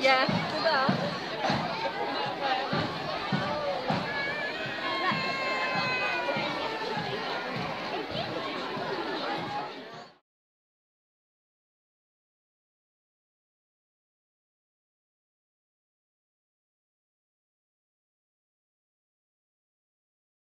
Yes. Yeah.